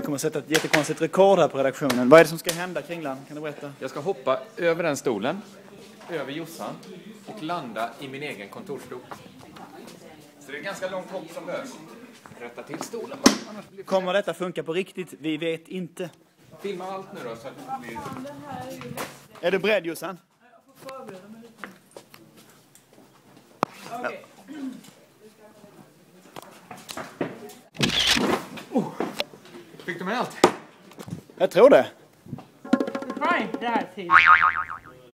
Vi kommer att sätta ett jättekonstigt rekord här på redaktionen. Vad är det som ska hända, Kringlan? Kan du berätta? Jag ska hoppa över den stolen, över Jossan och landa i min egen kontorsstol. Så det är ganska långt hopp som behövs. Rätta till stolen bara, Kommer detta funka på riktigt? Vi vet inte. Filma allt nu då så att det blir... Är du beredd Jossan? Fick du med allt? Jag tror det. Du det här till.